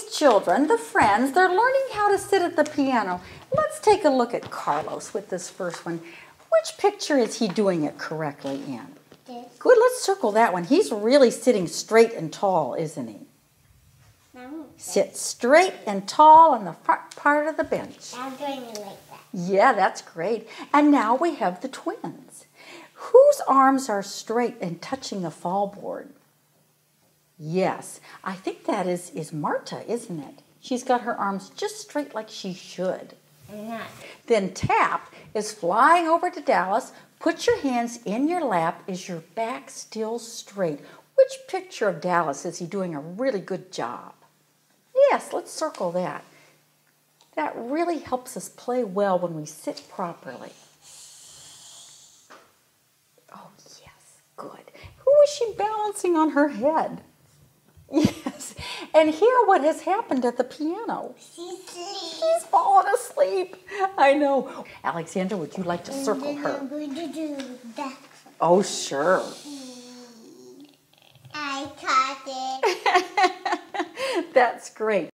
these children, the friends, they're learning how to sit at the piano. Let's take a look at Carlos with this first one. Which picture is he doing it correctly in? This. Good, let's circle that one. He's really sitting straight and tall, isn't he? No. Sit straight and tall on the front part of the bench. I'm doing it like that. Yeah, that's great. And now we have the twins. Whose arms are straight and touching the fall board? Yes, I think that is, is Marta, isn't it? She's got her arms just straight like she should. I'm. Then Tap is flying over to Dallas. Put your hands in your lap. Is your back still straight? Which picture of Dallas is he doing a really good job? Yes, let's circle that. That really helps us play well when we sit properly. Oh, yes, good. Who is she balancing on her head? Yes, and hear what has happened at the piano. She's asleep. Fallen asleep. I know. Alexandra, would you like to circle her? I'm going to do that. Oh, sure. I caught it. That's great.